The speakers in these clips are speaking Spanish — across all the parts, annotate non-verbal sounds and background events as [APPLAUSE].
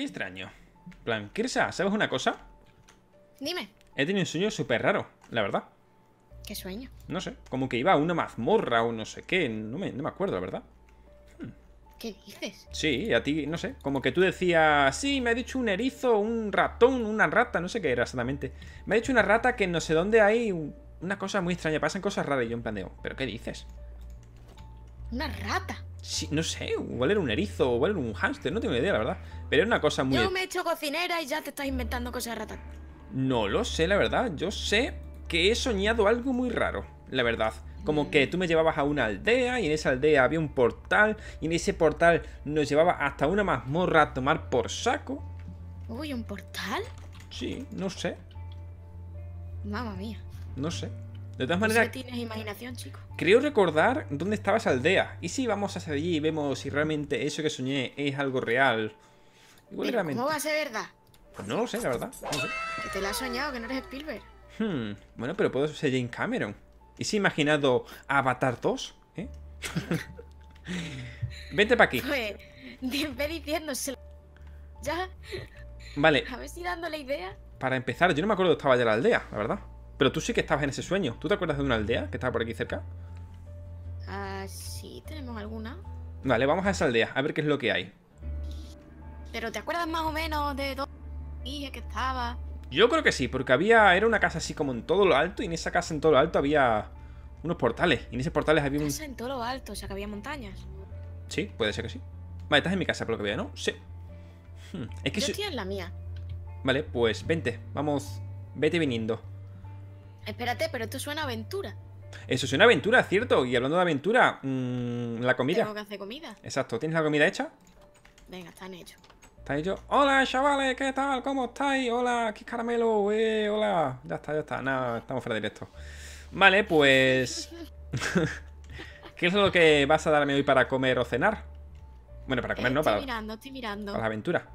qué extraño. En plan, Kirsa, ¿sabes una cosa? Dime, He tenido un sueño súper raro, la verdad. ¿qué sueño? No sé, como que iba a una mazmorra o no sé qué, no me, no me acuerdo, la verdad. ¿Qué dices? Sí, a ti, no sé, como que tú decías, sí, me ha dicho un erizo, un ratón, una rata, no sé qué era exactamente. Me ha dicho una rata que no sé dónde hay un- una cosa muy extraña, pasan cosas raras y yo en plan de, "Oh, ¿pero qué dices? Una rata. Sí, no sé, igual era un erizo, igual era un hámster, no tengo ni idea, la verdad. Pero era una cosa muy... Yo me he hecho cocinera y ya te estás inventando cosas ratas. No lo sé, la verdad. Yo sé que he soñado algo muy raro, la verdad. Como que tú me llevabas a una aldea y en esa aldea había un portal y en ese portal nos llevaba hasta una mazmorra a tomar por saco. Uy, ¿un portal? Sí, no sé, Mamma mía. no sé. De todas No maneras, tienes imaginación, chico. creo recordar dónde estaba esa aldea. Y si vamos hacia allí y vemos si realmente eso que soñé es algo real. Igual Pero, era ¿Cómo va a ser verdad? Pues no lo sé, la verdad. No sé. Que te la has soñado, que no eres Spielberg. Hmm, bueno, pero puedo ser Jane Cameron. ¿Y si he imaginado Avatar 2? ¿Eh? [LAUGHS] Vente para aquí. Pues, [LAUGHS] ve diciéndoselo. Ya, Vale, a ver si dándole idea. para empezar, yo no me acuerdo que estaba ya la aldea, la verdad. Pero tú sí que estabas en ese sueño. ¿Tú te acuerdas de una aldea que estaba por aquí cerca? Ah, sí, tenemos alguna. Vale, vamos a esa aldea, a ver qué es lo que hay. Pero ¿te acuerdas más o menos de dónde que estaba? Yo creo que sí, porque había. Era una casa así como en todo lo alto, y en esa casa en todo lo alto había unos portales. Y en esos portales había un. Casa en todo lo alto, o sea que había montañas. Sí, puede ser que sí. Vale, estás en mi casa, por lo que veo, ¿no? Sí. Hmm, Es que Yo estoy en la mía. Vale, pues vente, vamos. Vete viniendo. Espérate, pero esto suena a aventura. Eso es una aventura, ¿cierto? Y hablando de aventura, mm, la comida. Tengo que hacer comida. Exacto, ¿tienes la comida hecha? Venga, están hechos. ¿Está hecho? Hola, chavales, ¿qué tal? ¿Cómo estáis? Hola, aquí caramelo, eh, hola. Ya está, ya está, nada, estamos fuera de directo. Vale, pues... [LAUGHS] ¿Qué es lo que vas a darme hoy para comer o cenar? Bueno, para comer, no, estoy para, mirando, estoy mirando. para la aventura.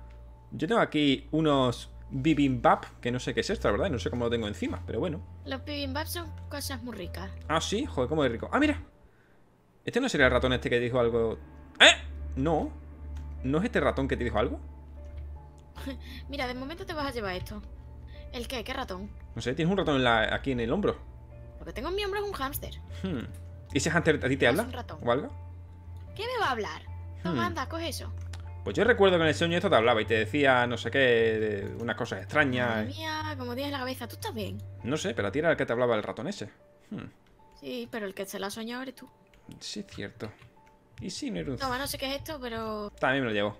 Yo tengo aquí unos bibimbap, que no sé qué es esto, la verdad, y no sé cómo lo tengo encima, pero bueno. Los bibimbap son cosas muy ricas. Ah, sí, joder, cómo de rico. Ah, mira. Este no sería el ratón este que dijo algo... ¿Eh? No. ¿No es este ratón que te dijo algo? [LAUGHS] Mira, de momento te vas a llevar esto. ¿El qué? ¿Qué ratón? No sé, tienes un ratón en la- aquí en el hombro. Lo que tengo en mi hombro es un hámster. Hmm. ¿Y ese Hunter a ti te Es habla? un ratón. ¿O algo? ¿Qué me va a hablar? Toma, Hmm. anda, coge eso. Pues yo recuerdo que en el sueño esto te hablaba y te decía no sé qué, unas cosas Madre extrañas. mía, como tienes la cabeza, ¿tú estás bien? No sé, pero a ti era el que te hablaba el ratón ese. Hmm. Sí, pero el que se la ha soñado eres tú. Sí, es cierto. Y sí, no era un... Toma, no sé qué es esto, pero También me lo llevo.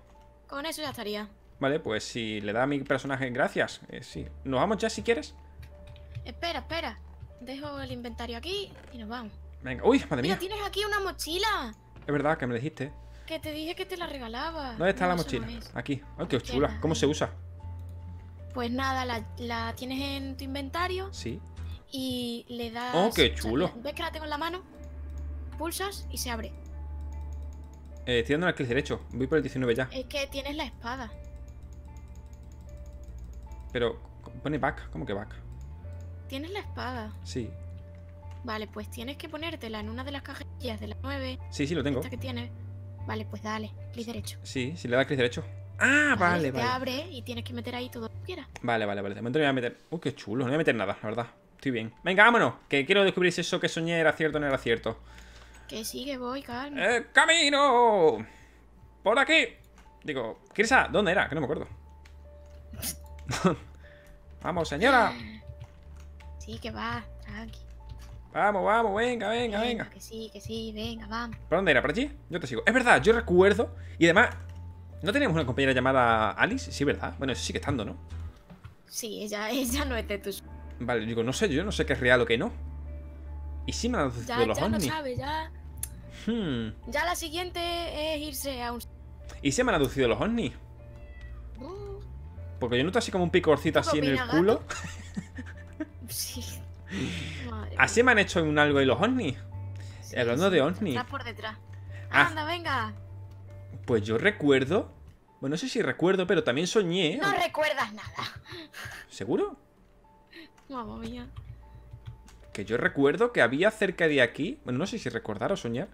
con eso ya estaría. Vale, pues si le da a mi personaje gracias, eh, sí. ¿Nos vamos ya si quieres? Espera, espera. Dejo el inventario aquí y nos vamos. Venga. Uy, madre Mira, mía. tienes aquí una mochila. Es verdad que me dijiste. Que te dije que te la regalaba. ¿Dónde está No, la no mochila? es. Aquí. Ay, qué chula. ¿Cómo se usa? Pues nada, la, la tienes en tu inventario Sí. y le das. Oh, qué o sea, chulo. ¿Ves que la tengo en la mano? Pulsas y se abre. Eh, estoy dando al clic derecho. Voy por el 19 ya. Es que tienes la espada. Pero pone back. ¿Cómo que back? Tienes la espada. Sí. Vale, pues tienes que ponértela en una de las cajetillas de las nueve. Sí, sí, lo tengo. Esta que tienes. Vale, pues dale, clic derecho. Sí, si le da clic derecho. Ah, vale, Te vale. abre y tienes que meter ahí todo lo que quieras. Vale, vale, vale. De momento no voy a meter. Uh, qué chulo. No voy a meter nada, la verdad. Estoy bien. Venga, vámonos. Que quiero descubrir si eso que soñé era cierto o no era cierto. Que sigue, voy, calma. ¡Eh, camino! Por aquí. Digo, Kirsa, ¿dónde era? Que no me acuerdo. [LAUGHS] [LAUGHS] vamos, señora. Sí, que va, tranqui. Vamos, vamos, venga, venga, venga. Que sí, que sí, venga, vamos. ¿Por dónde era? ¿Por allí? Yo te sigo. Es verdad, yo recuerdo. Y además, ¿no teníamos una compañera llamada Alice? Sí, ¿verdad? Bueno, eso sigue estando, ¿no? Sí, ella, [LAUGHS] ella no es de tus. Vale, digo, no sé, yo no sé qué es real o qué no. ¿Y si me han aducido Ya, los ya ovnis? ya. Hmm. Ya la siguiente es irse a un. ¿Y si me han aducido los ovnis? Uh, Porque yo noto así como un picorcito ¿Qué así en el culo. [LAUGHS] sí. Así me han hecho un algo en los ovnis. Sí, hablando sí, de ovni. Detrás por detrás. Ah. Anda, venga. Pues yo recuerdo. Bueno, no sé si recuerdo, pero también soñé. No recuerdas nada. ¿Seguro? Mamma mía. Que yo recuerdo que había cerca de aquí. Bueno, no sé si recordar o soñar.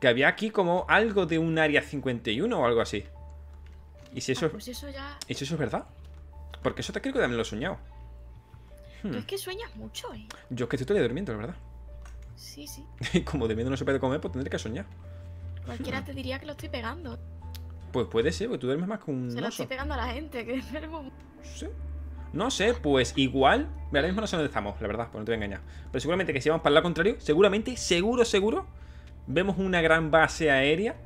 Que había aquí como algo de un área 51 o algo así. ¿Y si eso, Ah, pues eso ya. ¿y si eso es verdad? Porque eso te creo que también lo he soñado. Tú Hmm. es que sueñas mucho, ¿eh? Yo es que estoy día durmiendo, la verdad. Sí, sí. [LAUGHS] Y como durmiendo no se puede comer, pues tendré que soñar. Cualquiera te diría que lo estoy pegando. Pues puede ser, porque tú duermes más que un Se lo oso. estoy pegando a la gente, que duermo. Sí. No sé, pues igual. Ahora mismo no sé dónde estamos, la verdad, pues no te voy a engañar. Pero seguramente que si vamos para el lado contrario, seguramente, seguro, seguro, vemos una gran base aérea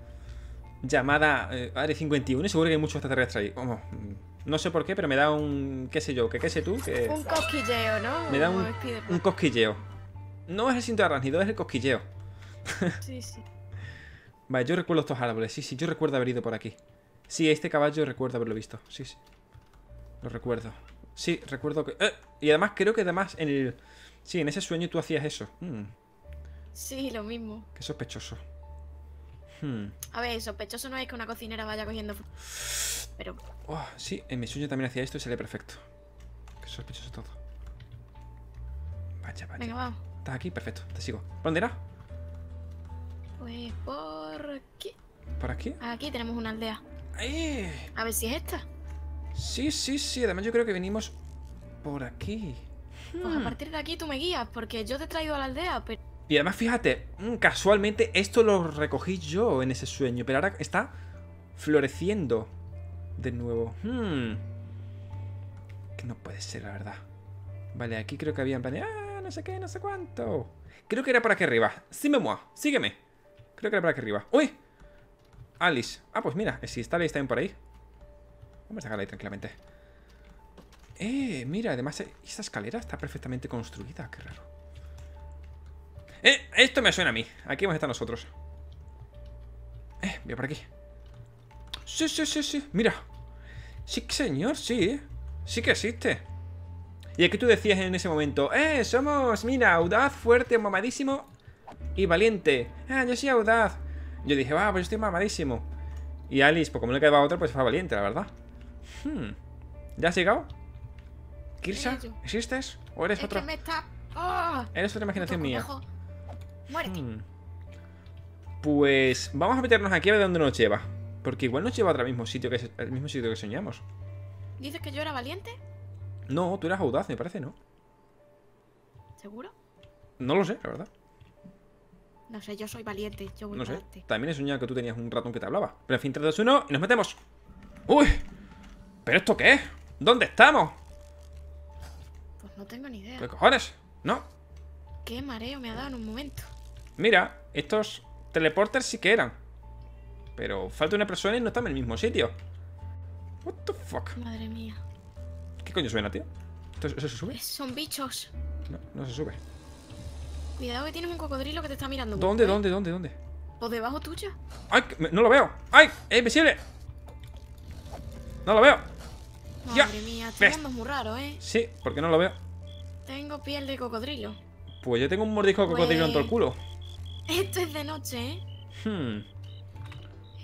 llamada eh, Área 51 y seguro que hay muchos extraterrestres ahí. Vamos, mm, no sé por qué, pero me da un. qué sé yo, que qué sé tú, que. Un cosquilleo, ¿no? Me da un, un cosquilleo. No es el cinto de arrácnido, es el cosquilleo. [LAUGHS] Sí, sí. Vale, yo recuerdo estos árboles. Sí, sí, yo recuerdo haber ido por aquí. Sí, este caballo recuerdo haberlo visto. Sí, sí. Lo recuerdo. Sí, recuerdo que... ¡Eh! Y además creo que además en el... Sí, en ese sueño tú hacías eso. Hmm, Sí, lo mismo. qué sospechoso. Hmm. A ver, sospechoso no es que una cocinera vaya cogiendo. Pero. Oh, sí, en mi sueño también hacía esto y sale perfecto. Qué sospechoso todo. Vaya, vaya. Venga, vamos. Estás aquí, perfecto. Te sigo. ¿Por dónde era? Pues por aquí. ¿Por aquí? Aquí tenemos una aldea. ¡Ay! A ver si es esta. Sí, sí, sí. Además yo creo que venimos por aquí. Pues Hmm. a partir de aquí tú me guías, porque yo te he traído a la aldea, pero. Y además, fíjate, mm, casualmente esto lo recogí yo en ese sueño, pero ahora está floreciendo de nuevo. Hmm. Que no puede ser, la verdad. Vale, aquí creo que había en plan ah, no sé qué, no sé cuánto. Creo que era por aquí arriba. Sí me muevo, sígueme. Creo que era por aquí arriba. ¡Uy! Alice. Ah, pues mira, si está Alice también por ahí. Vamos a sacarla ahí tranquilamente. Eh, mira, además esta escalera está perfectamente construida, qué raro. Eh, esto me suena a mí. Aquí vamos a estar nosotros. Eh, mira por aquí. Sí, sí, sí, sí. Mira. Sí, señor, sí. Sí que existe. Y aquí tú decías en ese momento, eh, somos, mira, audaz, fuerte, mamadísimo y valiente. Ah, yo soy audaz. Yo dije, va, pues yo estoy mamadísimo. Y Alice, pues como no le quedaba otra, pues fue valiente, la verdad. Hmm. ¿Ya has llegado? Yo. ¿Existes? ¿O eres Es otro? que me está. ¡Ah! Eres otra imaginación mía. Muérete. Hmm. Pues vamos a meternos aquí a ver dónde nos lleva. Porque igual nos lleva a otro mismo sitio que el mismo sitio que soñamos. ¿Dices que yo era valiente? No, tú eras audaz, me parece, ¿no? ¿Seguro? No lo sé, la verdad. No sé, yo soy valiente. Yo voy No sé. adelante. También he soñado que tú tenías un ratón que te hablaba. Pero en fin, 3, 2, 1 y nos metemos. ¡Uy! ¿Pero esto qué es? ¿Dónde estamos? Pues no tengo ni idea. ¿Qué cojones? No. Qué mareo me ha dado en un momento. Mira, estos teleporters sí que eran. Pero falta una persona y no estamos en el mismo sitio. What the fuck? Madre mía. ¿Qué coño suena, tío? ¿Esto- ¿Eso se sube? Son bichos. No, no se sube. Cuidado que tienes un cocodrilo que te está mirando. ¿Dónde, ¿eh? dónde, dónde, dónde? ¿O debajo tuya? ¡Ay! ¡No lo veo! ¡Ay! ¡Es invisible! ¡No lo veo! Ya. Madre mía, este es muy raro, ¿eh? Sí, porque no lo veo. Tengo piel de cocodrilo. Pues yo tengo un mordisco de cocodrilo en todo el culo. Esto es de noche, ¿eh? Hmm.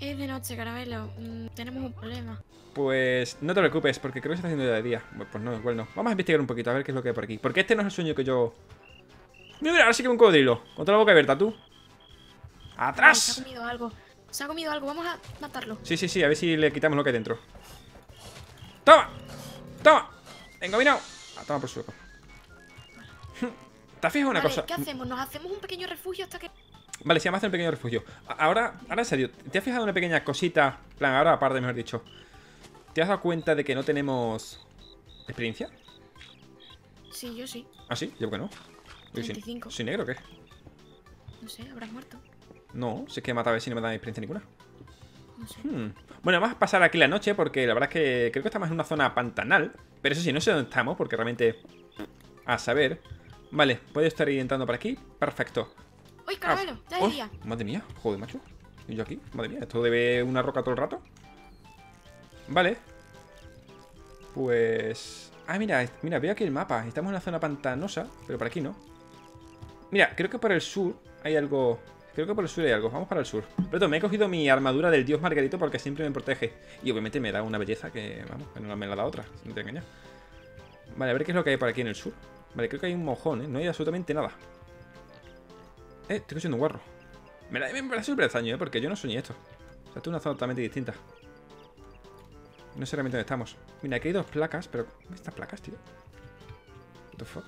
Es de noche, caramelo. Mm, tenemos un problema. Pues no te preocupes, porque creo que se está haciendo ya de día. Pues no, igual no. Vamos a investigar un poquito, a ver qué es lo que hay por aquí. Porque este no es el sueño que yo... Mira, mira, ahora sí que un cocodrilo. Con toda la boca abierta, tú. Ay, Se ha ¡Atrás! comido algo. Se ha comido algo. Vamos a matarlo. Sí, sí, sí, a ver si le quitamos lo que hay dentro. ¡Toma! ¡Toma! Engominado. Ah, toma por suelo. [LAUGHS] ¿Te has fijado una Vale, cosa? ¿qué hacemos? ¿Nos hacemos un pequeño refugio hasta que...? Vale, sí, vamos a hacer un pequeño refugio. Ahora, ahora en serio, ¿te has fijado una pequeña cosita? Plan, ahora aparte, mejor dicho. ¿Te has dado cuenta de que no tenemos experiencia? Sí, yo sí. ¿Ah, sí? Yo que no. Yo soy- 25. ¿Soy negro o qué? No sé, habrás muerto. No, si es que he matado a ver si no me da experiencia ninguna. No sé. Hmm. Bueno, vamos a pasar aquí la noche porque la verdad es que creo que estamos en una zona pantanal. Pero eso sí, no sé dónde estamos porque realmente... A saber. Vale, puedo estar ir entrando por aquí. Perfecto. ¡Uy, caramelo! ¡Ya Oh, es día! Madre mía, joder, macho. ¿Y yo aquí? Madre mía, esto debe una roca todo el rato. Vale. Pues... Ah, mira, mira, veo aquí el mapa. Estamos en una zona pantanosa, pero por aquí no. Mira, creo que por el sur hay algo... Creo que por el sur hay algo. Vamos para el sur. Pero me he cogido mi armadura del dios Margarito porque siempre me protege. Y obviamente me da una belleza que, vamos, que no me la da otra, si no te engañas. Vale, a ver qué es lo que hay por aquí en el sur. Vale, creo que hay un mojón, ¿eh? No hay absolutamente nada. Eh, estoy cogiendo un guarro. Me, da, me parece súper extraño, ¿eh? Porque yo no soñé esto. O sea, esto es una zona totalmente distinta. No sé realmente dónde estamos. Mira, aquí hay dos placas, pero... ¿Estas placas, tío? What the fuck?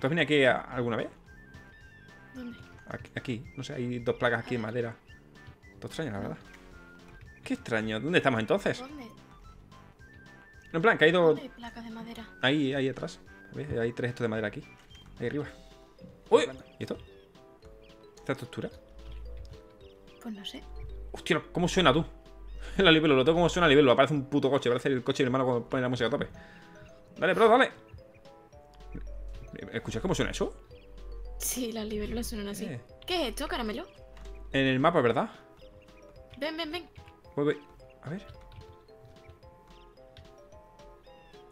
¿Tú has venido aquí a- alguna vez? ¿Dónde? Aquí, aquí. no sé, hay dos placas aquí en madera. Todo extraño, la verdad. Qué extraño. ¿Dónde estamos entonces? ¿Dónde? En plan, que hay dos... ¿Dónde hay placas de madera? Ahí, ahí atrás. ¿Ves? Hay tres estos de madera aquí. Ahí arriba. ¡Uy! ¿Y esto? ¿Esta estructura? Pues no sé. Hostia, ¿cómo suena tú? [LAUGHS] La libelo, lo tengo como suena libelo. Parece un puto coche. Parece el coche de mi hermano cuando pone la música a tope. Dale, bro, dale. ¿Escuchas cómo suena eso? Sí, las libélulas suenan así. Eh. ¿Qué es esto, caramelo? En el mapa, ¿verdad? Ven, ven, ven. Voy, voy. A ver.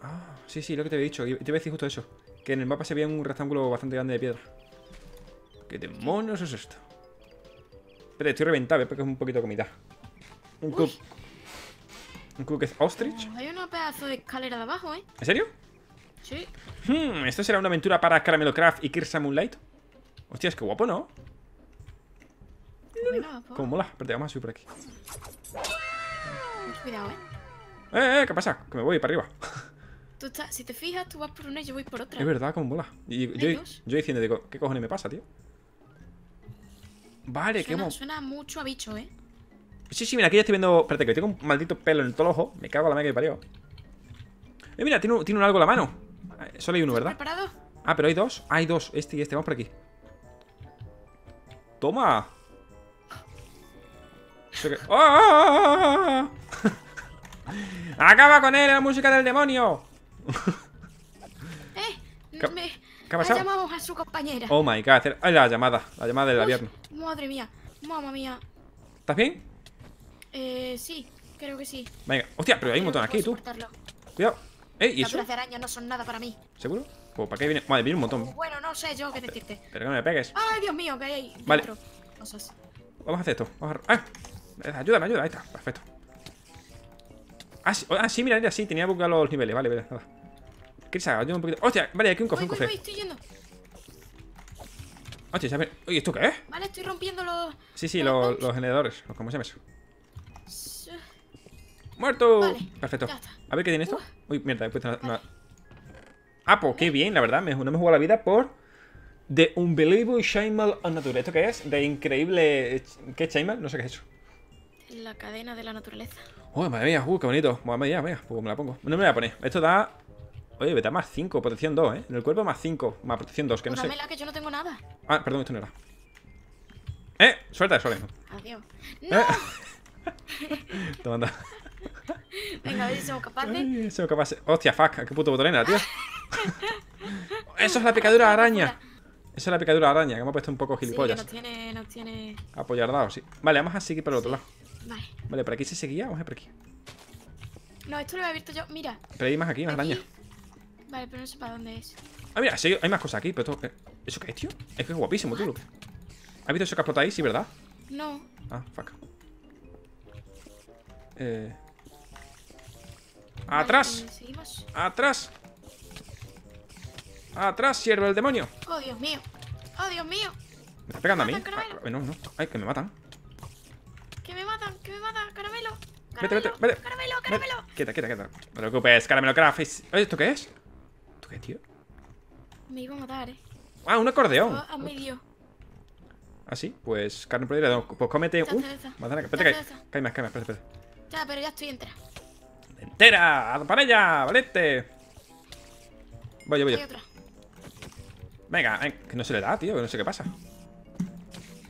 Ah, sí, sí, lo que te había dicho. Te iba a decir justo eso. Que en el mapa se veía un rectángulo bastante grande de piedra. ¿Qué demonios es esto? Espera, estoy reventado, porque es un poquito de comida. Un cup. Un que es ostrich. Oh, hay unos pedazos de escalera de abajo, ¿eh? ¿En serio? Sí. Hmm, ¿esto será una aventura para Caramelo Craft y Kirsa Moonlight? Hostias, qué guapo, ¿no? Bueno, Cómo mola. Espérate, vamos a subir por aquí. mucho cuidado, ¿eh? ¡Eh, eh! ¿Qué pasa? Que me voy para arriba. [LAUGHS] Tú estás, si te fijas, tú vas por una y yo voy por otra. Es verdad, cómo mola. Y yo, dos. yo diciendo, digo, ¿qué cojones me pasa, tío? Vale, qué Suena, mo... suena mucho a bicho, ¿eh? Sí, sí, mira, aquí ya estoy viendo... Espérate, que tengo un maldito pelo en todo el ojo. Me cago en la mega que parió. Eh, mira, tiene, un- tiene un algo en la mano. Eh, Solo hay uno, ¿verdad? ¿Preparado? Ah, pero hay dos. Hay dos. Este y este. Vamos por aquí. ¡Toma! Eso que- ¡Ah! [LAUGHS] ¡Acaba con él! ¡La música del demonio! [LAUGHS] ¡Eh! ¿Qué- me, qué ha pasado? llamado a su compañera. Oh my god. ¡Ay, la llamada! La llamada del abierno. Madre mía. Mamma mía. ¿Estás bien? Eh, sí, creo que sí. Venga. Hostia, pero hay un montón aquí, tú. Cuidado. ¿Eh? ¿Y eso? Las de araña no son nada para mí. ¿Seguro? Pues ¿para qué viene? Madre, viene un montón. Bueno, no sé yo qué decirte. Pero que no me pegues. ¡Ay, Dios mío! ¿Qué hay ahí? Vale. Cosas. Vamos a hacer esto. Vamos a... ¡Ah! Eh, Ayúdame, ayuda. Ahí está. Perfecto. Ah, sí, ah, sí, mira, mira, sí. Tenía bugueado los niveles. Vale, vale, nada. Chris, ayúdame un poquito. ¡Hostia! Vale, aquí un cofre, Voy, un voy, cofre. voy, estoy yendo. Hostia, Oye, ¿esto qué es? Vale, estoy rompiendo los... Sí, sí, Los los, bombs. los generadores. los- ¿Cómo se llama eso? ¡Muerto! Vale, Perfecto. A ver qué tiene esto. Uy, mierda, he puesto una. Ah, pues qué bien, la verdad. Me, no me jugado la vida por. The Unbelievable Shamal on Nature. ¿Esto qué es? De increíble. ¿Qué es Shamal? No sé qué es eso. La cadena de la naturaleza. Uy, madre mía, uy, qué bonito. Madre mía, mira, pues me la pongo. No me la voy a poner. Esto da. Oye, me da más 5, protección 2, ¿eh? En el cuerpo más 5, más protección 2, que no sé. Cúramela, que yo no tengo nada. Ah, perdón, esto no era. ¡Eh! Suelta eso. Adiós. Eh. ¡No! [LAUGHS] Toma, anda. Venga, a ver si somos capaces. Ay, eso capaz. Hostia, fuck, qué puto botonera, tío. Eso es la picadura de araña. Eso es la picadura de araña, que hemos puesto un poco Sí, que gilipollas. nos tiene, nos tiene... Apoyardado, sí. Vale, vamos a seguir por el otro lado. Vale. Vale, por aquí se seguía, vamos a ir por aquí. No, esto lo he abierto yo. Mira. Pero hay más aquí, más aquí. arañas. Vale, pero no sé para dónde es. Ah, mira, sí, hay más cosas aquí, pero esto- eh, ¿Eso qué es, tío? Es que es guapísimo, tú, Luke. ¿Has visto eso que ha explotado ahí? Sí, ¿verdad? No. Ah, fuck. Eh... Vale, ¡Atrás! seguimos. ¡Atrás! ¡Atrás, siervo del demonio! Oh, Dios mío. Oh, Dios mío. ¿Me está pegando a mí? Caramelo. Ah, no, no. Ay, que me matan. Que me matan, que me matan. Caramelo. Vete, vete, Caramelo, vete. Caramelo, Vete. caramelo. Quieta, quieta, quieta. No te preocupes, caramelo craft. ¿esto qué es? ¿Esto qué, tío? Me iba a matar, eh. Ah, un acordeón. A medio. ¿Ah, sí? Pues carne podrida. Pues cómete está. Manzana, espérate. Cae más, cae más, espérate, espérate. Ya, pero ya estoy entera. ¡Entera! ¡A ¡Para ella! ¡Valete! Voy yo, voy yo. Venga, ven, que no se le da, tío, que no sé qué pasa.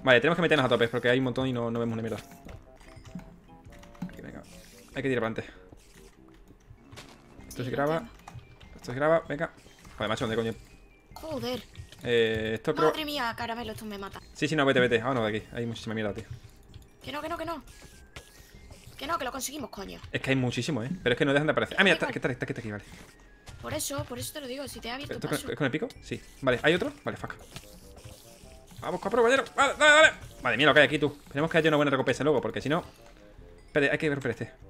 Vale, tenemos que meternos a tope porque hay un montón y no, no vemos una mierda. Aquí, venga. Hay que tirar para adelante. Esto Sí, se graba. Esto se graba, venga. Joder, macho, ¿dónde coño? Joder. Eh, esto creo. Madre mía, caramelo, esto me mata. Sí, sí, no, vete, vete. Vámonos de aquí. Hay muchísima mierda, tío. Que no, que no, que no. Que no, que lo conseguimos, coño. Es que hay muchísimo, ¿eh? Pero es que no dejan de aparecer. Ah, mira, está, está, está, está aquí, vale. Por eso, por eso te lo digo. Si te he abierto ¿Esto paso. con, con el pico? Sí. Vale, ¿hay otro? Vale, fuck. Vamos, compañero. Vale, dale, dale. Madre mía, lo que hay aquí, tú. Tenemos que haya una buena recompensa luego, porque si no. Espérate, hay que por este.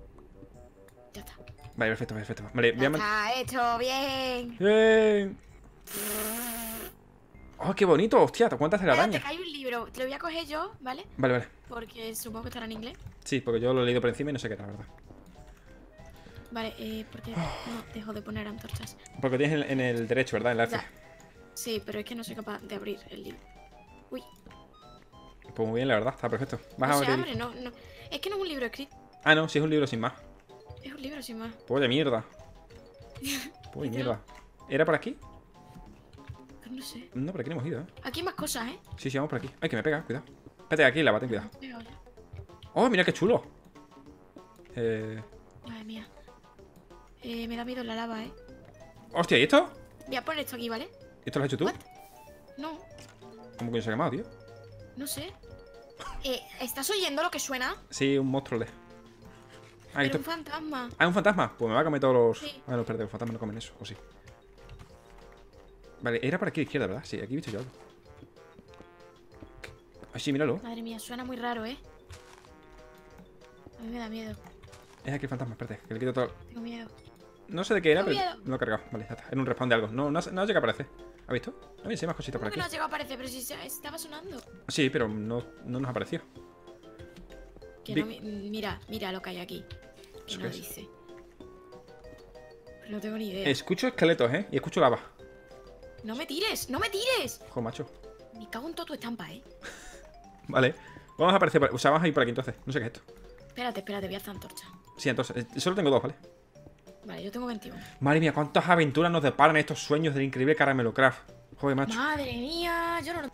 Vale, perfecto, perfecto. Vale, voy a está hecho, bien. ¡Bien! ¡Oh, qué bonito! ¡Hostia! ¿Cuántas Espérate, arañas? que hay un libro. Te lo voy a coger yo, ¿vale? Vale, vale. Porque supongo que estará en inglés. Sí, porque yo lo he leído por encima y no sé qué tal, la verdad. Vale, eh, ¿por qué no dejo de poner antorchas? Porque tienes en, en el derecho, ¿verdad? En la F. Ya. Sí, pero es que no soy capaz de abrir el libro. Uy, Pues muy bien, la verdad, está perfecto. Vas no a se abrir. abre, no, no. Es que no es un libro escrito, Ah, no, sí es un libro sin más. Es un libro sin [LAUGHS] más. De mierda. De mierda. ¿Era por aquí? No sé. No, por aquí no hemos ido, ¿eh? Aquí hay más cosas, ¿eh? Sí, sí, vamos por aquí. Ay, que me pega, cuidado. Espérate, aquí la ten cuidado. Oh, mira qué chulo. Eh. Madre mía. Eh, me da miedo la lava, ¿eh? Hostia, ¿y esto? Voy a poner esto aquí, ¿vale? ¿Esto lo has hecho tú? What? No, ¿Cómo que se ha quemado, tío? no sé. Eh, ¿estás oyendo lo que suena? Sí, un monstruo de. Ah, Pero esto... un fantasma. ah, un fantasma. Pues me va a comer todos los. Sí. Ah, no, espérate, los fantasmas no comen eso, o sí. Vale, era por aquí a la izquierda, ¿verdad? Sí, aquí he visto yo algo. Ay, sí, míralo. Madre mía, suena muy raro, ¿eh? A mí me da miedo. Es aquí el fantasma, espérate, que le quito todo. Tengo miedo. No sé de qué era, Tengo pero miedo. no lo he cargado. Vale, ya está. Era un respawn de algo. No, no, ha- no llega a aparecer. ¿Has visto? Mí sí hay más cositas por ¿Cómo que aquí. no ha llegado a aparecer? Pero si estaba sonando. Sí, pero no, no nos apareció. Que Vi- no mi- mira, mira lo que hay aquí. Que ¿Eso no dice. No tengo ni idea. Escucho esqueletos, ¿eh? Y escucho lava. ¡No me tires! ¡No me tires! Joder, macho. Me cago en toda tu estampa, ¿eh? [LAUGHS] Vale. Vamos a aparecer por... O sea, vamos a ir por aquí entonces. No sé qué es esto. Espérate, espérate, voy a hacer antorcha. Sí, entonces. eh, Solo tengo dos, ¿vale? Vale, yo tengo 21. Madre mía, cuántas aventuras nos deparan estos sueños del increíble Caramelo Craft. Joder, macho. Madre mía, yo no...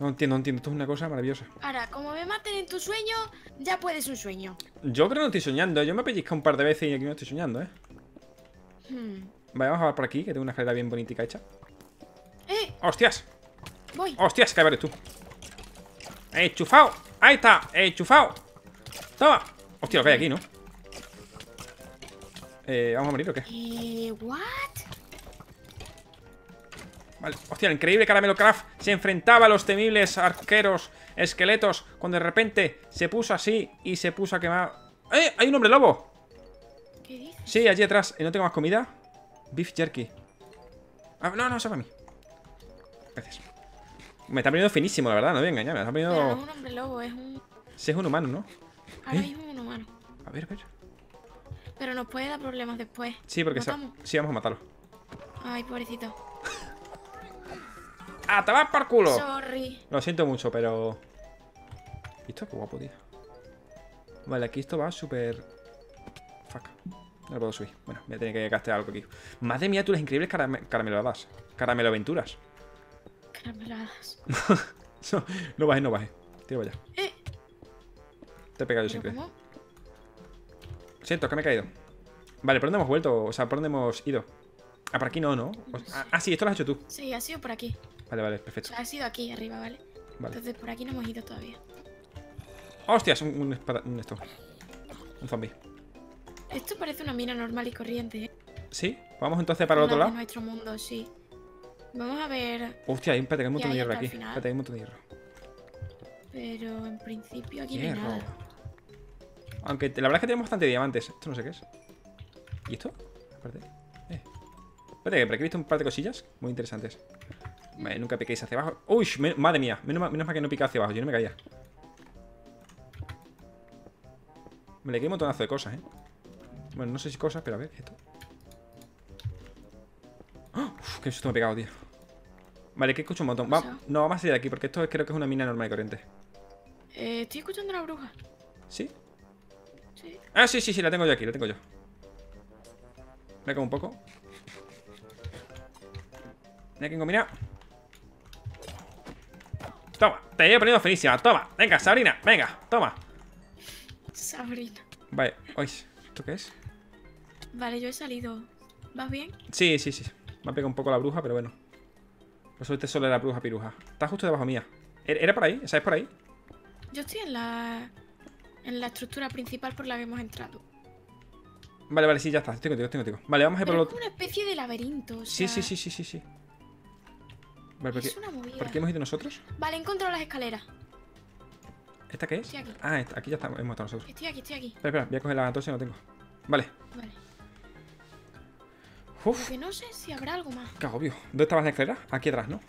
No entiendo, no entiendo. Esto es una cosa maravillosa. Ahora, como me maten en tu sueño, ya puedes un sueño. Yo creo que no estoy soñando. Yo me he pellizcado un par de veces y aquí no estoy soñando, ¿eh? Hmm. Vale, vamos a ver por aquí, que tengo una escalera bien bonita hecha. ¡Eh! ¡Hostias! Voy. ¡Hostias! Que eres tú. ¡Enchufado! ¡Ahí está! ¡Enchufado! ¡Toma! Hostia, lo que hay aquí, ¿no? Eh, ¿vamos a morir o qué? Eh, ¿what? Vale. Hostia, el increíble Caramelo Craft se enfrentaba a los temibles arqueros esqueletos cuando de repente se puso así y se puso a quemar. ¡Eh! ¡Hay un hombre lobo! ¿Qué dices? Sí, allí atrás. ¿Y no tengo más comida? Beef jerky. Ah, no, no, eso para mí. Gracias. Me está poniendo finísimo, la verdad, no voy a engañar. Me está Pero no es un hombre lobo, es un... Si es un humano, ¿no? Ahora ¿Eh? mismo un humano. A ver, a ver. Pero nos puede dar problemas después. Sí, porque. ¿Matamos? sí, vamos a matarlo. Ay, pobrecito. ¡Ah, te vas por culo! Sorry. Lo siento mucho, pero. ¿Y esto? Qué guapo, tío. Vale, aquí esto va súper. Fuck. No lo puedo subir. Bueno, voy a tener que gastar algo aquí. Madre mía, tú las increíbles carame carameladas. Caramelo aventuras. Carameladas. [LAUGHS] No, no bajes, no bajes. Tira para allá. Eh, Te he pegado yo sin ¿pero querer. cómo? Siento, que me he caído. Vale, ¿por dónde hemos vuelto? O sea, ¿por dónde hemos ido? Ah, por aquí no, ¿no? O- ah, ah, sí, esto lo has hecho tú. Sí, ha sido por aquí. Vale, vale, perfecto. ha sido aquí arriba, ¿vale? Vale. Entonces por aquí no hemos ido todavía. Hostias, un, un, espada- un esto. Un zombie. Esto parece una mina normal y corriente, ¿eh? ¿Sí? Vamos entonces para el otro lado. nuestro mundo, sí. Vamos a ver, Hostia, hay un, espérate, que hay un montón de hierro aquí. Espérate, hay un montón de hierro. pero en principio aquí no hay Hierro. nada. Aunque la verdad es que tenemos bastante diamantes. Esto no sé qué es. ¿Y esto? Espérate. Eh. Espérate, por aquí he visto un par de cosillas muy interesantes. Vale, nunca piquéis hacia abajo. Uy, me- madre mía. Menos, mal- menos mal que no pica hacia abajo. Yo no me caía. Me le quedé un montonazo de cosas, ¿eh? Bueno, no sé si cosas, pero a ver, esto. ¡Ah! Uf, qué susto me he pegado, tío. Vale, que escucho un montón. Va- no, vamos a salir de aquí porque esto creo que es una mina normal y corriente. Eh, estoy escuchando a la bruja. ¿Sí? Sí. Ah, sí, sí, sí, la tengo yo aquí, la tengo yo. Me como un poco. Mira que combina. Toma, te llevo poniendo finísima. Toma, venga, Sabrina, venga, toma. Sabrina. Vale, uy, ¿esto qué es? Vale, yo he salido. ¿Vas bien? Sí, sí, sí. Me ha pegado un poco la bruja, pero bueno. Por suerte solo era bruja piruja. Está justo debajo mía. ¿Era era por ahí? ¿Sabes por ahí? Yo estoy en la. en la estructura principal por la que hemos entrado. Vale, vale, sí, ya está. Estoy contigo, estoy contigo. Vale, vamos a ir por el es otro. como una especie de laberinto. o Sí, sí, sí, sí, sí, sí. Vale, ¿por qué, Es una movida. ¿por qué hemos ido nosotros? Vale, he encontrado las escaleras. ¿Esta qué es? Estoy aquí. Ah, esta- aquí ya estamos, hemos estado nosotros. Estoy aquí, estoy aquí. Espera, espera, voy a coger la antorcha no tengo. Vale. Vale. Uf, Porque no sé si habrá algo más. qué agobio. ¿Dónde estabas la escalera? Aquí atrás, ¿no?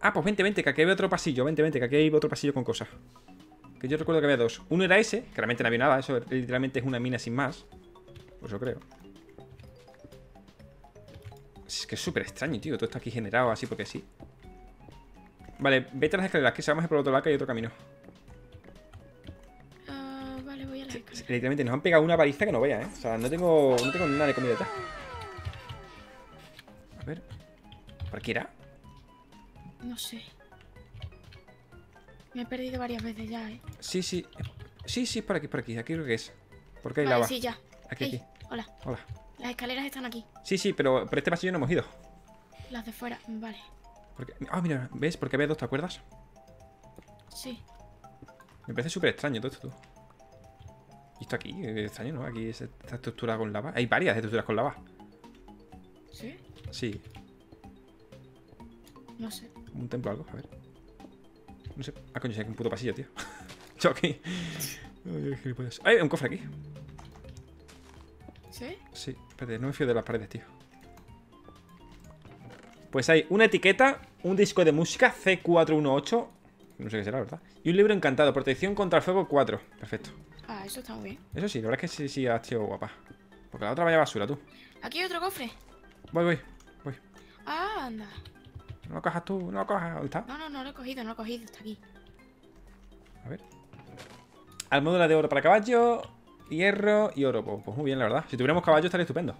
Ah, pues vente, vente, que aquí hay otro pasillo. Vente, vente, que aquí hay otro pasillo con cosas. Que yo recuerdo que había dos. Uno era ese, que realmente no había nada. Eso literalmente es una mina sin más. Pues lo creo. Es que es súper extraño, tío. Todo está aquí generado así porque sí. Vale, vete a las escaleras, que sabemos que por otro lado que hay otro camino. Ah, vale, voy a la escalera. Literalmente nos han pegado una paliza que no vaya, ¿eh? O sea, no tengo, no tengo nada de comida detrás. A ver. ¿Por aquí era? No sé. Me he perdido varias veces ya, ¿eh? Sí, sí. Sí, sí, es por aquí, por aquí. Aquí creo que es. Porque hay Vale, lava. sí, ya. Aquí, Ey, aquí. Hola. Hola. Las escaleras están aquí. Sí, sí, pero por este pasillo no hemos ido. Las de fuera. Vale. Ah, mira, ¿ves? Porque había dos, ¿te acuerdas? Sí. Me parece súper extraño todo esto, tú. Y esto aquí, es extraño, ¿no? Aquí es esta estructura con lava. Hay varias estructuras con lava. ¿Sí? Sí. No sé. Un templo o algo, a ver. No sé. Ah, coño, si hay un puto pasillo, tío. [LAUGHS] Yo aquí. ¡Ay, un cofre aquí! ¿Sí? Sí, espérate, no me fío de las paredes, tío. Pues hay una etiqueta, un disco de música C418. No sé qué será, ¿verdad? Y un libro encantado, protección contra el fuego 4. Perfecto. Ah, eso está muy bien. Eso sí, la verdad es que sí, sí, ha sido guapa. Porque la otra vaya basura, tú. Aquí hay otro cofre. Voy, voy, voy. Ah, anda. No lo cojas tú, no lo cojas. ¿Dónde está? No, no, no lo he cogido, no lo he cogido. Está aquí. A ver. Almódula de oro para caballo, hierro y oro. Pues, pues muy bien, la verdad. Si tuviéramos caballo estaría estupendo.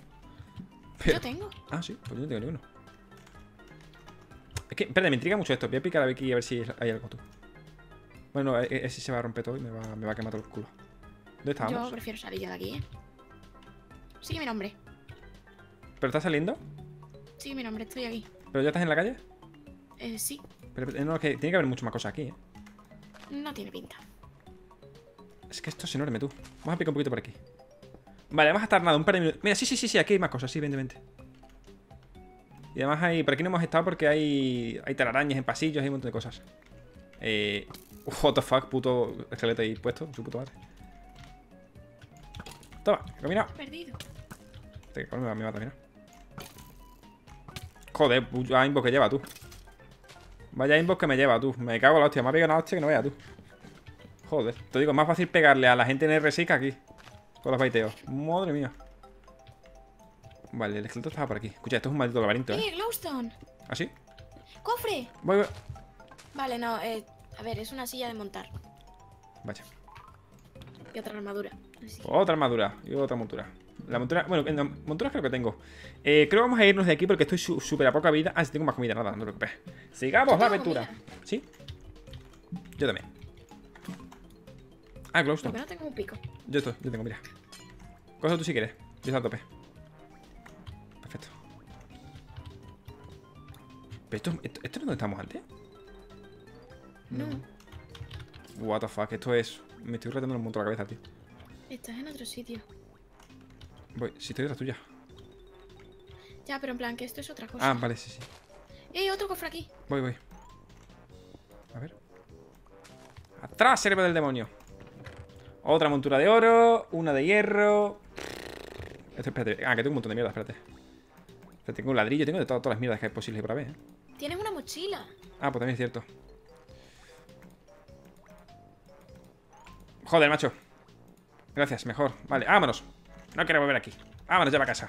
Pero- Yo tengo. Ah, sí, pues yo no tengo ninguno. Es que, espérate, me intriga mucho esto. Voy a picar a Vicky a ver si hay algo tú. Bueno, e- ese se va a romper todo y me va, me va a quemar todo el culo. ¿Dónde Yo estábamos? prefiero salir yo de aquí, ¿eh? Sigue mi nombre. ¿Pero estás saliendo? Sigue mi nombre, estoy aquí. ¿Pero ya estás en la calle? Eh, sí. Pero, pero, no, es que tiene que haber mucho más cosas aquí, ¿eh? No tiene pinta. Es que esto es enorme, tú. Vamos a picar un poquito por aquí. Vale, vamos a estar nada, un par de minutos. Mira, sí, sí, sí, sí, aquí hay más cosas, sí, vente, vente. Y además hay. Por aquí no hemos estado porque hay. Hay telarañas en pasillos, hay un montón de cosas. Eh. What the fuck, puto esqueleto ahí puesto, su puto madre. Toma, camina. Perdido. Cabrón me va, me va a terminar. Joder, vaya inbox que lleva tú. Vaya inbox que me lleva tú. Me cago en la hostia. Me ha pegado una hostia que no veas tú. Joder. Te digo, más fácil pegarle a la gente en R6 que aquí. Con los baiteos. Madre mía. Vale, el esqueleto estaba por aquí. Escucha, esto es un maldito laberinto, ¿eh? ¡Eh, Glowstone! ¿Así? ¡Cofre! Voy, voy. Vale, no, eh. A ver, es una silla de montar. Vaya. Y otra armadura. Así. Otra armadura y otra montura. La montura, bueno, en la montura creo que tengo. Eh, creo que vamos a irnos de aquí porque estoy su- súper a poca vida. Ah, sí, tengo más comida, nada, no te preocupes. Sigamos la aventura. comida. ¿Sí? Yo también. Ah, Lo glowstone. que no tengo un pico. Yo estoy, yo tengo, mira. Cosa tú si quieres. Yo estoy a tope. Perfecto. ¿Pero esto, esto, esto es donde estamos antes? No. What the fuck, esto es. Me estoy retando un montón la cabeza, tío. Estás en otro sitio. Voy, si estoy detrás tuya. Ya, pero en plan, que esto es otra cosa. Ah, vale, sí, sí. ¡Eh, otro cofre aquí! Voy, voy. A ver. Atrás, cerebro del demonio. Otra montura de oro, una de hierro. Esto, espérate. Ah, que tengo un montón de mierda, espérate. Tengo un ladrillo, tengo de to- todas las mierdas que hay posibles por haber, ¿eh? Tienes una mochila. Ah, pues también es cierto. Joder, macho. Gracias, mejor. Vale, vámonos. No quiero volver aquí. Vámonos ya para casa.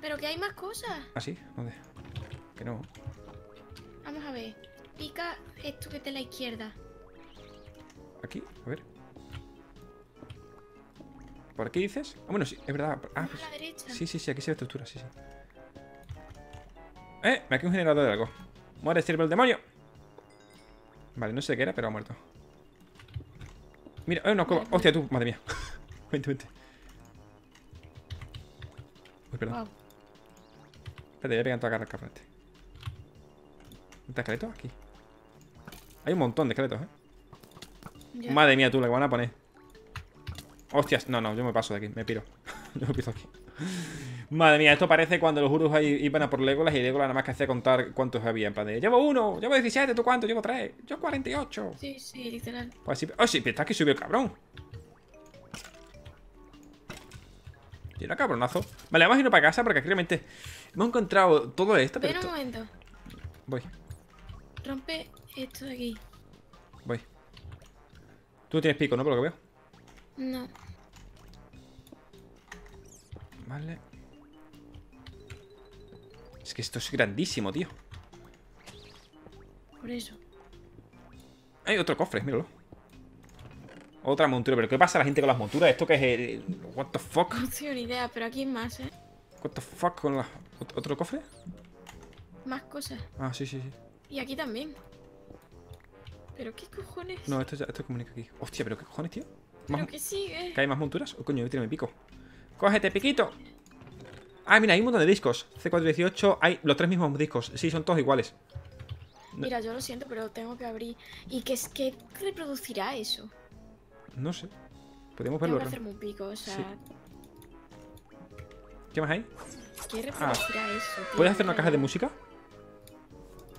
Pero que hay más cosas. ¿Ah, sí? ¿Dónde? Que no. Vamos a ver. Pica esto que está a la izquierda. ¿Aquí? A ver. ¿Por aquí dices? Ah, bueno, sí, es verdad. Ah, a pues- la derecha. sí, sí, sí, aquí se ve estructura, sí, sí. ¡Eh! Me ha quedado un generador de algo. Muere, sirve el demonio. Vale, no sé qué era, pero ha muerto. Mira, eh, una cueva. Vale, Hostia, tú, madre mía. [LAUGHS] vente, vente. Uy, perdón. Wow. Espérate, voy a pegar toda la carga al frente. ¿Está esqueleto? Aquí. Hay un montón de esqueletos, ¿eh? Ya. Madre mía, tú, la que van a poner. Hostias, no, no, yo me paso de aquí, me piro. [LAUGHS] yo me piso aquí. Madre mía, esto parece cuando los Urus iban a por Legolas y Legolas nada más que hacía contar cuántos había. En plan de, llevo uno, llevo 17, ¿tú cuánto? Llevo 3, yo 48. Sí, sí, literal. Pues. ¡Oh, sí! Pero está que subió el cabrón. Y era cabronazo. Vale, vamos a irnos para casa porque aquí realmente hemos encontrado todo esto. Pero Espera un momento. Voy, Rompe esto de aquí. voy. Tú tienes pico, ¿no? Por lo que veo. No. Vale. Es que esto es grandísimo, tío. Por eso. Hay otro cofre, míralo. Otra montura. ¿Pero qué pasa a la gente con las monturas? ¿Esto qué es el... What the fuck? No tengo ni idea, pero aquí hay más, ¿eh? What the fuck con la... ¿Ot- ¿Otro cofre? Más cosas. Ah, sí, sí, sí. Y aquí también. ¿Pero qué cojones? No, esto, ya- esto comunica aquí. Hostia, ¿pero qué cojones, tío? ¿Más, ¿Pero qué sigue? ¿Que hay más monturas? Oh, coño, tira mi pico. ¡Cógete, piquito! Ah, mira, hay un montón de discos. C418, hay los tres mismos discos. Sí, son todos iguales. Mira, yo lo siento, pero tengo que abrir. ¿Y qué, es, qué reproducirá eso? No sé. Tengo verlo. que ¿no? hacerme un pico, o sea. Sí. ¿Qué más hay? ¿Qué reproducirá eso? tío? ¿Puedes hacer una caja de música?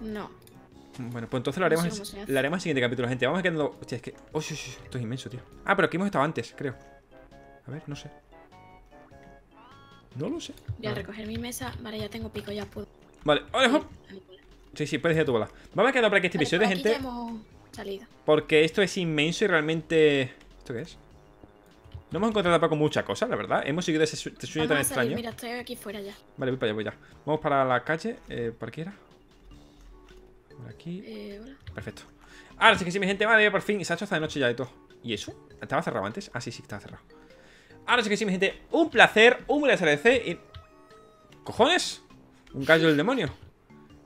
No. Bueno, pues entonces lo No sé haremos, hace. lo haremos el siguiente capítulo, gente. Vamos quedando. Hostia, es que. Oh, esto es inmenso, tío. Ah, pero aquí hemos estado antes, creo. A ver, no sé. No lo sé. Voy a recoger mi mesa. Vale, ya tengo pico, ya puedo. Vale, vale, hop. Vale, Sí, sí, puedes ir a tu bola. Vamos a quedar por aquí este episodio, por aquí ya gente. hemos salido. Porque esto es inmenso y realmente. ¿Esto qué es? No hemos encontrado tampoco mucha cosa, la verdad. Hemos seguido ese, su- este sueño tan Vamos a salir, extraño. mira, estoy aquí fuera ya. Vale, voy para allá, voy ya. Vamos para la calle. Eh, ¿Por era? Por aquí. Eh, hola. Perfecto. Ahora sí que sí, mi gente, vale, por fin. Y se ha hecho hasta de noche ya y todo. ¿Y eso? ¿Estaba cerrado antes? Ah, sí, sí, estaba cerrado. Ahora sí que sí, mi gente. Un placer, un buen SRC y... ¿Cojones? Un gallo del demonio.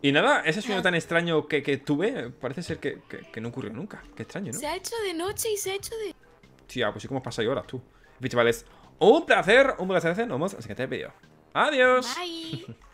Y nada, ese sueño Ah. tan extraño que, que tuve, parece ser que, que- que no ocurrió nunca. Qué extraño, ¿no? Se ha hecho de noche y se ha hecho de. Tía, pues sí, como pasado horas tú. Vale, un placer, un SRC. Nos vemos en el siguiente vídeo. Adiós. Bye. [LAUGHS]